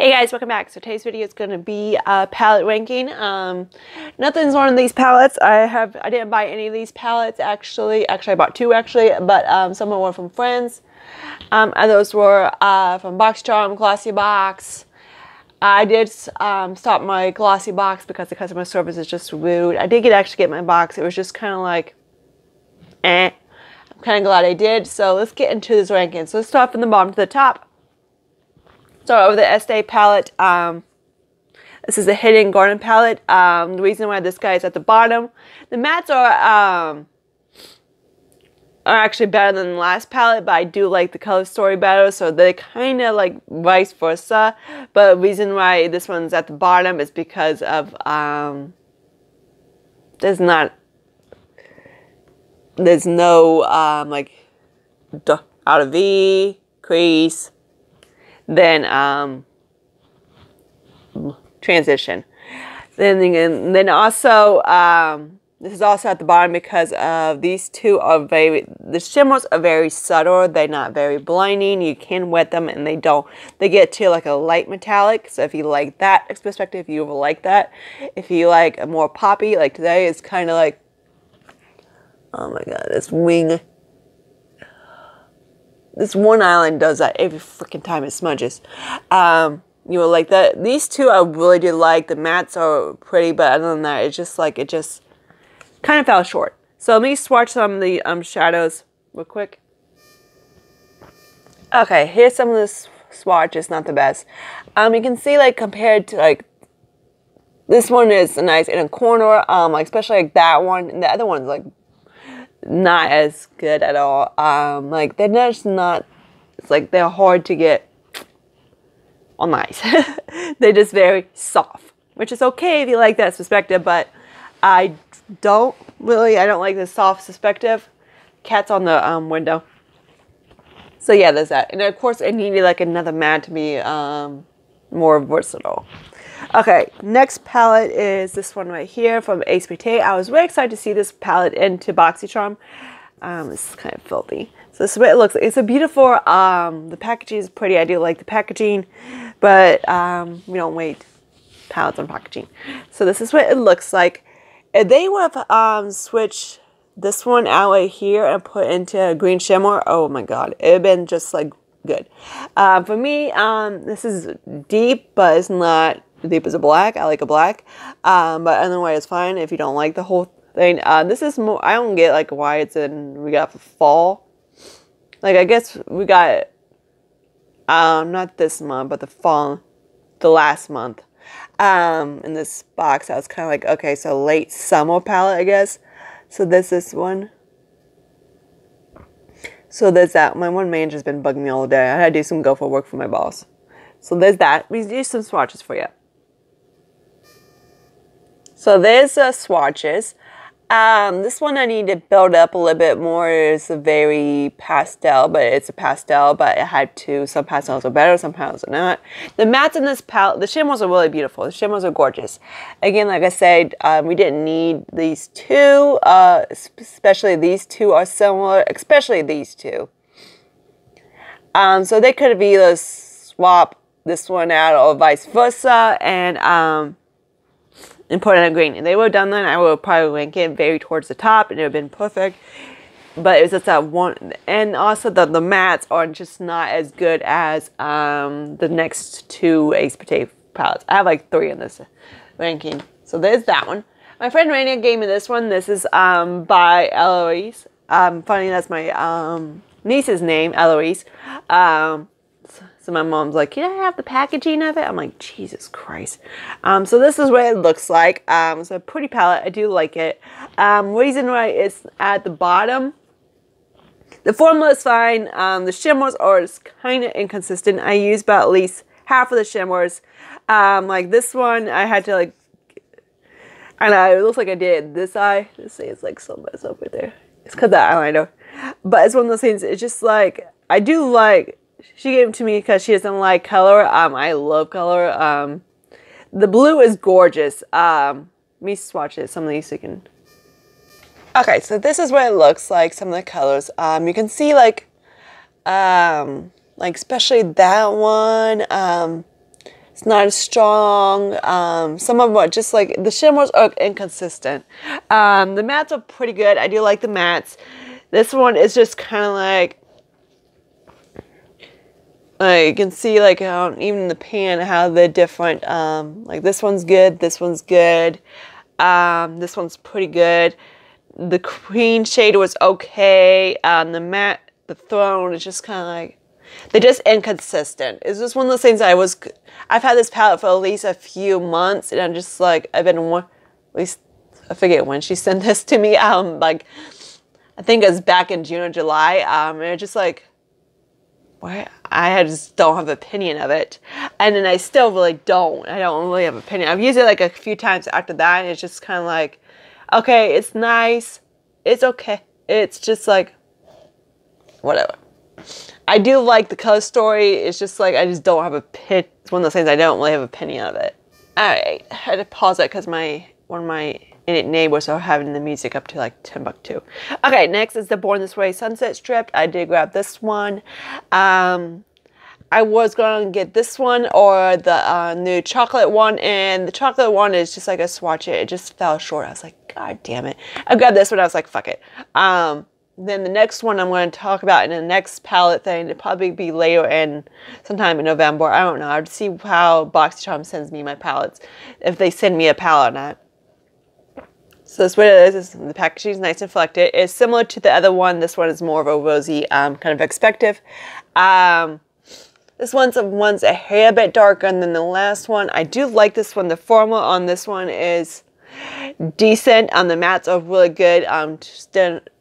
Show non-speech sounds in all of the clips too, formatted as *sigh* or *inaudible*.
Hey guys, welcome back. So today's video is going to be a palette ranking. Um, nothing's on these palettes. I have I didn't buy any of these palettes actually. Actually, I bought two actually, but um, some of them were from friends. Um, and those were uh, from BoxyCharm, Glossy Box. I did um, stop my Glossy Box because the customer service is just rude. I did get actually get my box. It was just kind of like, eh. I'm kind of glad I did. So let's get into this ranking. So let's start from the bottom to the top. So over the Estee palette, um, this is a Hidden Garden palette. Um, the reason why this guy is at the bottom, the mattes are um, are actually better than the last palette, but I do like the color story better, so they're kind of like vice versa. But the reason why this one's at the bottom is because of um, there's not there's no um, like outer V crease then um, transition. Then, and then also, um, this is also at the bottom because of these two are very, the shimmers are very subtle. They're not very blinding. You can wet them and they don't, they get to like a light metallic. So if you like that perspective, you will like that. If you like a more poppy, like today, it's kind of like, oh my god, this wing this one island does that every freaking time it smudges. Um, you know, like that. These two I really do like. The mattes are pretty, but other than that, it's just like it just kind of fell short. So let me swatch some of the um, shadows real quick. Okay, here's some of the swatch. It's not the best. Um, you can see like compared to like this one is nice in a corner. Um, like especially like that one, and the other one's like not as good at all. Um, like they're just not. It's like they're hard to get on ice, *laughs* they're just very soft, which is okay if you like that perspective. But I don't really. I don't like the soft perspective. Cat's on the um, window. So yeah, there's that. And of course, I needed like another mat to be um, more versatile. Okay, next palette is this one right here from Ace Beauté. I was really excited to see this palette into BoxyCharm. Um, it's kind of filthy. So this is what it looks like. It's a beautiful, um, the packaging is pretty. I do like the packaging, but um, we don't wait palettes on packaging. So this is what it looks like. They would have um, switched this one out right here and put into a green shimmer, oh my god, it would have been just like good. Uh, for me, um, this is deep, but it's not deep as a black. I like a black. Um, but otherwise, it's fine if you don't like the whole thing. Uh, this is more, I don't get like why it's in, we got fall. Like, I guess we got, um, not this month, but the fall, the last month. Um, in this box, I was kind of like, okay, so late summer palette, I guess. So this is one. So there's that. My one manager's been bugging me all day. I had to do some go for work for my boss. So there's that. We do some swatches for you. So there's uh, swatches. Um, this one I need to build up a little bit more. It's a very pastel, but it's a pastel, but it had to. Some pastels are better, some pastels are not. The mattes in this palette, the shimmers are really beautiful. The shimmers are gorgeous. Again, like I said, um, we didn't need these two, uh, especially these two are similar, especially these two. Um, so they could have either swap this one out or vice versa, and um, and put in a green. And they would have done that, I would have probably rank it very towards the top, and it would have been perfect. But it was just that one, and also the the mattes are just not as good as um, the next two Ace Beauté palettes. I have like three in this ranking, so there's that one. My friend Raina gave me this one. This is um, by Eloise. Um, funny, that's my um, niece's name, Eloise. Um, so my mom's like, can I have the packaging of it? I'm like, Jesus Christ. Um, so this is what it looks like. Um, it's a pretty palette. I do like it. Um, reason why it's at the bottom, the formula is fine. Um, the shimmers are kind of inconsistent. I use about at least half of the shimmers. Um, like this one, I had to like, I know, it looks like I did this eye. This thing is like so messed up right there. It's because that eyeliner. But it's one of those things, it's just like, I do like she gave them to me because she doesn't like color. Um, I love color. Um, the blue is gorgeous. Um, let me swatch it. Some of these you can. Okay, so this is what it looks like. Some of the colors. Um, you can see like, um, like especially that one. Um, It's not as strong. Um, some of them are just like the shimmers are inconsistent. Um, the mattes are pretty good. I do like the mattes. This one is just kind of like like you can see like even the pan how the different um, like this one's good this one's good um, this one's pretty good. The queen shade was okay um, the matte the throne is just kind of like they're just inconsistent. It's just one of those things i was i've had this palette for at least a few months and i'm just like i've been at least i forget when she *laughs* sent this to me um like i think it was back in june or july um and it's just like why I just don't have an opinion of it. And then I still really don't. I don't really have an opinion. I've used it like a few times after that, and it's just kind of like, okay, it's nice. It's okay. It's just like, whatever. I do like the color story. It's just like, I just don't have a pit. It's one of those things I don't really have an opinion of it. Alright, I had to pause it because my, one of my neighbors are having the music up to like Timbuktu. Okay, next is the Born This Way Sunset Strip. I did grab this one. Um, I was going to get this one or the uh, new chocolate one, and the chocolate one is just like a swatch it. It just fell short. I was like, God damn it. I grabbed this one. I was like, fuck it. Um, then the next one I'm going to talk about in the next palette thing, it'll probably be later in sometime in November. I don't know. I'll see how BoxyCharm sends me my palettes, if they send me a palette or not. So this what it is. the packaging is nice and flected. It's similar to the other one. This one is more of a rosy um, kind of expective. Um, this one's one's a hair bit darker than the last one. I do like this one. The formula on this one is decent. Um, the mattes are really good. Um,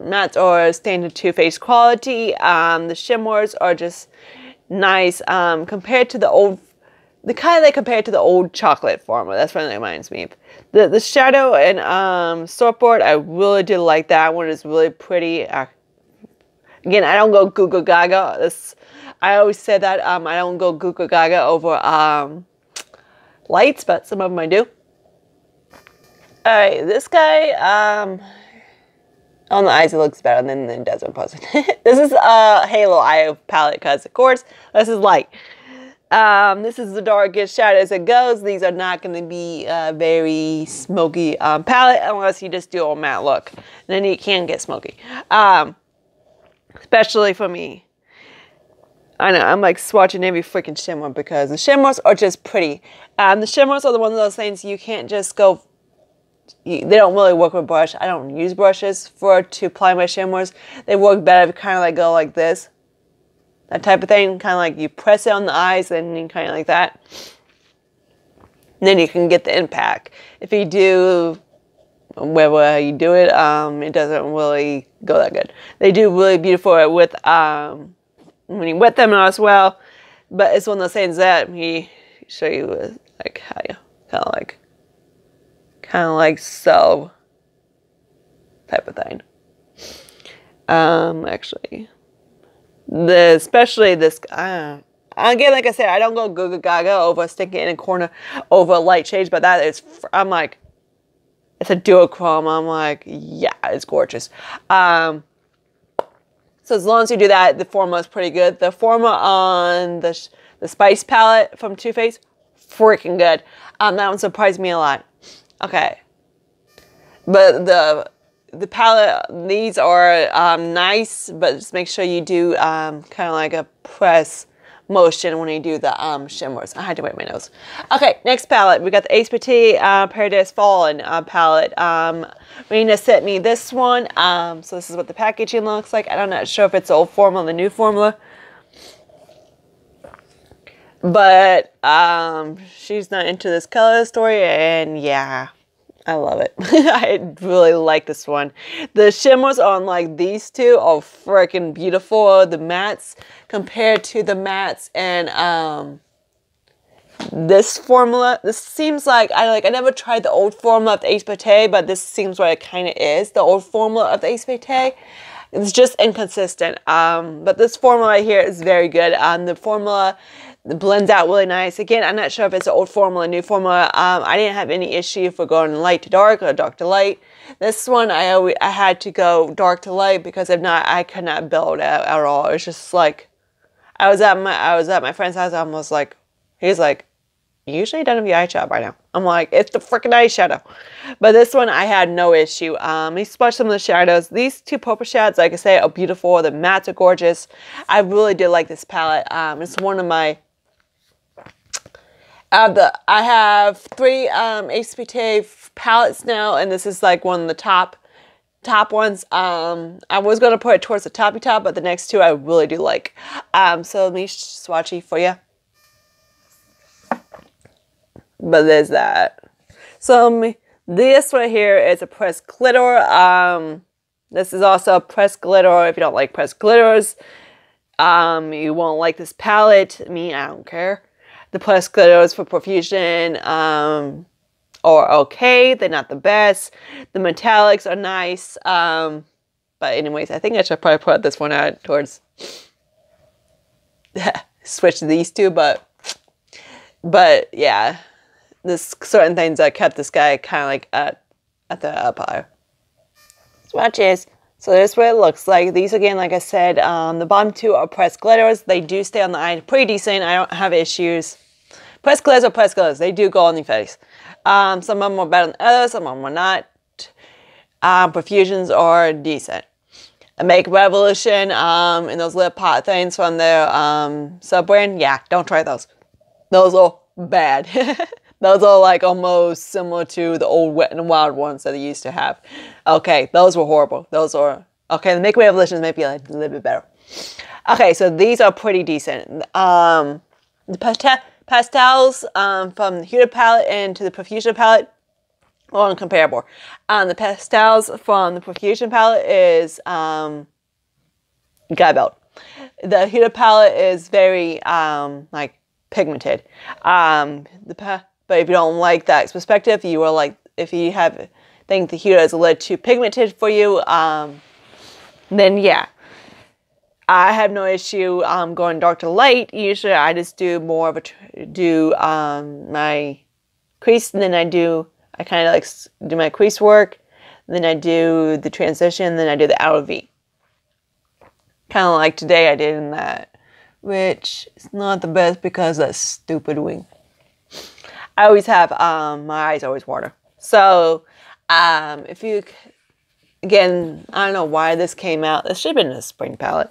mattes are standard Too Faced quality. Um, the shimmers are just nice um, compared to the old the kind they compare to the old chocolate formula. That's what it reminds me of. The the shadow and um, Surfboard, I really did like that one. It's really pretty. Uh, again, I don't go Google Gaga. This, I always say that um, I don't go Google Gaga over um, lights, but some of them I do. All right, this guy, um, on the eyes it looks better than it does in this is a Halo Eye palette because, of course, this is light. Um, this is the darkest shade as it goes. These are not going to be a very smoky um, palette unless you just do a matte look. And then it can get smoky. Um, especially for me. I know, I'm like swatching every freaking shimmer because the shimmers are just pretty. Um, the shimmers are the one of those things you can't just go, you, they don't really work with brush. I don't use brushes for to apply my shimmers. They work better if you kind of like go like this that type of thing. Kind of like you press it on the eyes and you kind of like that. And then you can get the impact. If you do, wherever you do it, um, it doesn't really go that good. They do really beautiful with, um, when you wet them as well. But it's one of those things that we show you with, like how you kind of like, kind of like so type of thing. Um, actually, the especially this uh, again like i said i don't go gaga gaga over sticking in a corner over a light shades but that is i'm like it's a duochrome. I'm like yeah it's gorgeous. Um so as long as you do that the formula is pretty good. The formula on the the spice palette from Too Faced freaking good. Um that one surprised me a lot. Okay. But the the palette, these are um, nice, but just make sure you do um, kind of like a press motion when you do the um, shimmers. I had to wipe my nose. Okay, next palette. We got the Ace Beauté uh, Paradise Fallen uh, palette. Um, Rena sent me this one. Um, so this is what the packaging looks like. I'm not sure if it's the old formula or the new formula. But um, she's not into this color story, and yeah. I love it. *laughs* I really like this one. The shimmers on like these two are freaking beautiful. The mattes compared to the mattes and um, this formula, this seems like, I like, I never tried the old formula of the Ace Beauté, but this seems what it kind of is, the old formula of the Ace Beauté. It's just inconsistent. Um, but this formula here is very good. Um, the formula blends out really nice. Again, I'm not sure if it's an old formula, new formula. Um, I didn't have any issue for going light to dark or dark to light. This one, I always, I had to go dark to light because if not, I could not build at, at all. It's just like, I was at my, I was at my friend's house. I was like, he's like, usually done with the eyeshadow by now. I'm like, it's the freaking eyeshadow. But this one, I had no issue. Um, me swatch some of the shadows. These two purple shadows, like I say, are beautiful. The mattes are gorgeous. I really did like this palette. Um, it's one of my uh, the I have three um, HPT palettes now, and this is like one of the top top ones. Um, I was gonna put it towards the toppy top, but the next two I really do like. Um, so let me swatchy for you. But there's that. So um, this right here is a pressed glitter. Um, this is also a pressed glitter. If you don't like pressed glitters, um, you won't like this palette. Me, I don't care. The pressed glitters for profusion um, are okay. They're not the best. The metallics are nice. Um, but anyways, I think I should probably put this one out towards *laughs* switch these two. But but yeah, this certain things that kept this guy kind of like at at the up high. Swatches. So this is what it looks like. These again, like I said, um, the bottom two are pressed glitters. They do stay on the eye pretty decent. I don't have issues. Pressed glitters are pressed glitters. They do go on the face. Um, some of them are better than others. Some of them are not. Um, profusions are decent. A Make Revolution um, and those lip pot things from their um, sub brand. Yeah, don't try those. Those are bad. *laughs* Those are like almost similar to the old Wet and Wild ones that they used to have. Okay, those were horrible. Those are okay. The Make Revolutions may be like a little bit better. Okay, so these are pretty decent. Um, the pastel pastels um, from the Huda palette into the Profusion palette are uncomparable. Um, the pastels from the Profusion palette is um, Guy Belt. The Huda palette is very um, like pigmented. Um, the pa but if you don't like that perspective, you are like, if you have think the Huda is a little too pigmented for you, um, then yeah. I have no issue um, going dark to light. Usually I just do more of a, do um, my crease and then I do, I kind of like do my crease work. Then I do the transition, then I do the outer V. Kind of like today I did in that, which is not the best because that stupid wing. I always have um, my eyes always water. So um, if you again, I don't know why this came out. This should have been a spring palette.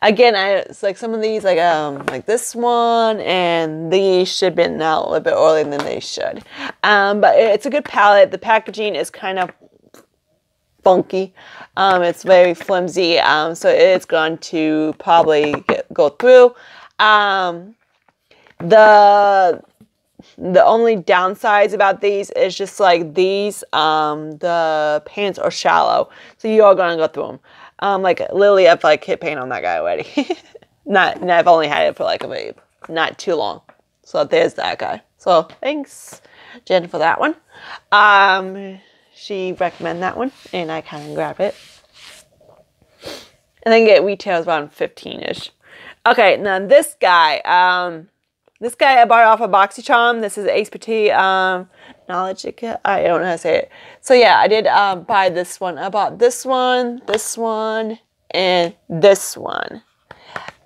Again, I it's like some of these like um like this one and these should have been out a little bit earlier than they should. Um, but it's a good palette. The packaging is kind of funky. Um, it's very flimsy. Um, so it's going to probably get, go through. Um, the the only downsides about these is just like these, um, the pants are shallow. So you are going to go through them. Um, like Lily, I've like hit paint on that guy already. *laughs* not, and I've only had it for like a babe, not too long. So there's that guy. So thanks, Jen, for that one. Um, she recommended that one, and I kind of grabbed it. I think it retails around 15-ish. Okay, now this guy, um, this guy I bought off of BoxyCharm. This is Ace Beauté um, Knowledge. I don't know how to say it. So yeah, I did um, buy this one. I bought this one, this one, and this one.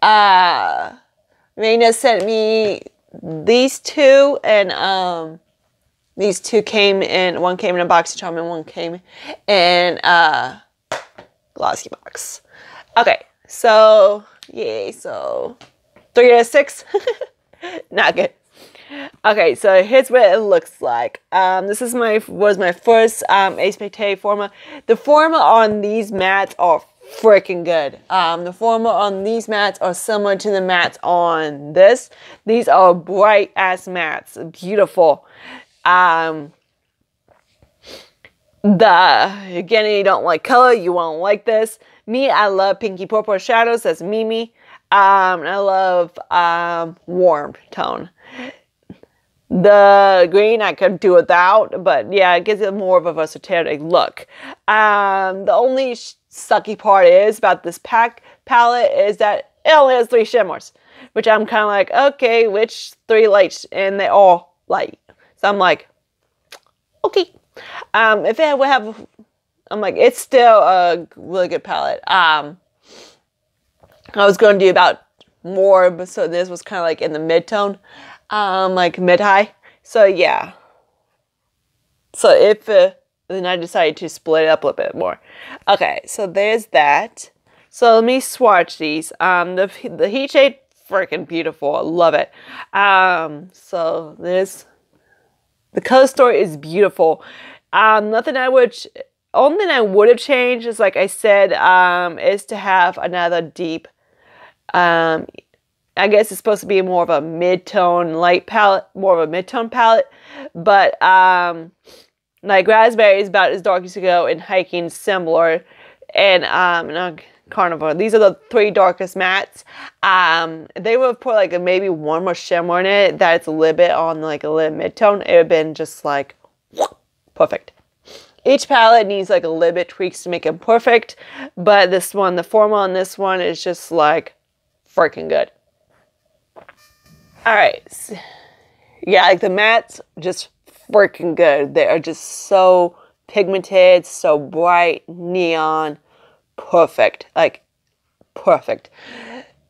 Uh, Raina sent me these two, and um, these two came in. One came in a BoxyCharm, and one came in a glossy box. Okay, so yay! So three out of six. *laughs* *laughs* Not good. Okay, so here's what it looks like. Um, this is my was my first um, Ace Beauté Forma. The Forma on these mats are freaking good. Um, the Forma on these mats are similar to the mats on this. These are bright ass mats, beautiful. Um, the again, you don't like color, you won't like this. Me, I love pinky purple shadows. That's Mimi. Um, I love um, warm tone. The green I could do without, but yeah, it gives it more of a versatility look. Um, the only sucky part is about this pack palette is that it only has three shimmers, which I'm kind of like, okay, which three lights? And they all light. So I'm like, okay. Um, if it would have, I'm like, it's still a really good palette. Um, I was going to do about more, but so this was kind of like in the mid tone, um, like mid high. So yeah. So if uh, then I decided to split it up a little bit more. Okay, so there's that. So let me swatch these. Um, the the heat shade freaking beautiful. I love it. Um, so this the color story is beautiful. Um, nothing I would only thing I would have changed is like I said, um, is to have another deep um I guess it's supposed to be more of a mid-tone light palette, more of a mid-tone palette, but um like raspberry is about as dark as you go, and hiking similar, and um, carnivore. These are the three darkest mattes. Um, they would have put like a, maybe one more shimmer in it that's a little bit on like a little mid-tone. It would have been just like perfect. Each palette needs like a little bit tweaks to make it perfect, but this one, the formula on this one is just like freaking good. All right, yeah, like the mattes just freaking good. They are just so pigmented, so bright, neon, perfect. Like, perfect.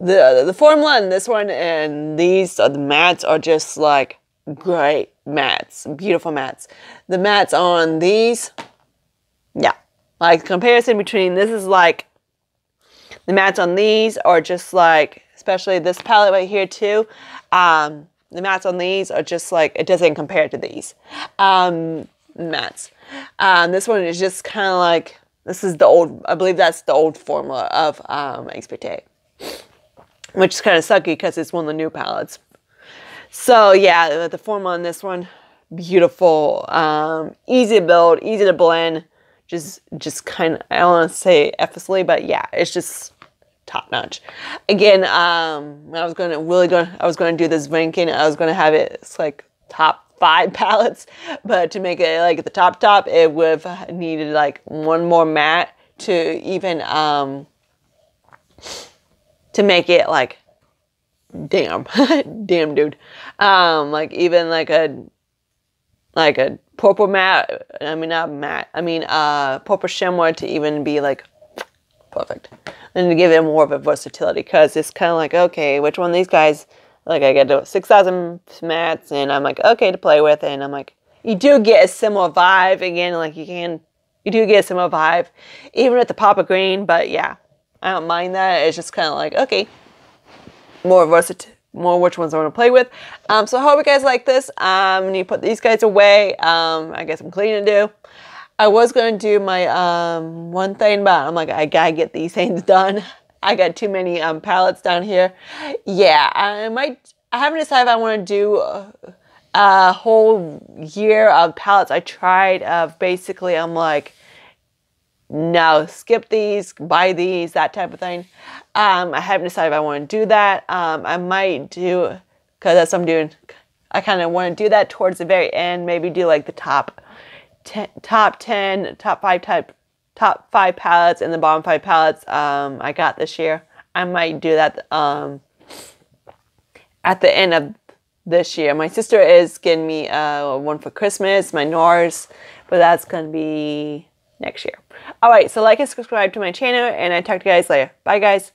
The, the formula in this one and these are the mattes are just like great mattes, beautiful mattes. The mattes on these, yeah, like comparison between this is like the mattes on these are just like, especially this palette right here too. Um, the mats on these are just like, it doesn't compare to these um, mats. Um, this one is just kind of like, this is the old, I believe that's the old formula of um, Experte. Which is kind of sucky because it's one of the new palettes. So yeah, the formula on this one, beautiful, um, easy to build, easy to blend, just just kind of I don't want to say effortlessly, but yeah, it's just top notch. Again, um, I was gonna really gonna I was gonna do this ranking. I was gonna have it it's like top five *laughs* palettes, but to make it like the top top, it would have needed like one more matte to even um to make it like damn *laughs* damn dude um like even like a like a purple matte i mean not matte i mean uh purple shimmer to even be like perfect and to give it more of a versatility because it's kind of like okay which one of these guys like i get 6000 mats and i'm like okay to play with and i'm like you do get a similar vibe again like you can you do get a similar vibe even with the pop of green but yeah i don't mind that it's just kind of like okay more versatile more which ones I want to play with. Um, so I hope you guys like this. Um, and you put these guys away. Um, I guess I'm cleaning to do. I was going to do my um, one thing, but I'm like, I gotta get these things *laughs* done. I got too many um, palettes down here. Yeah, I might, I haven't decided if I want to do a, a, whole year of palettes. I tried of basically, I'm like, no, skip these, buy these, that type of thing. Um, I haven't decided if I want to do that. Um, I might do, because that's what I'm doing. I kind of want to do that towards the very end, maybe do like the top ten, top 10, top 5 type, top 5 palettes and the bottom 5 palettes um, I got this year. I might do that um, at the end of this year. My sister is getting me uh, one for Christmas, my NARS, but that's going to be next year. Alright, so like and subscribe to my channel, and I talk to you guys later. Bye, guys.